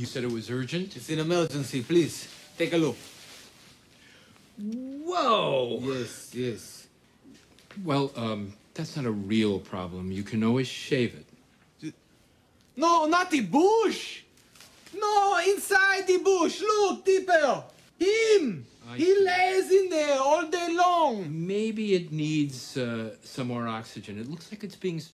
You said it was urgent? It's an emergency. Please, take a look. Whoa! Yes, yes. Well, um, that's not a real problem. You can always shave it. No, not the bush. No, inside the bush. Look, deeper. Him. I he see. lays in there all day long. Maybe it needs uh, some more oxygen. It looks like it's being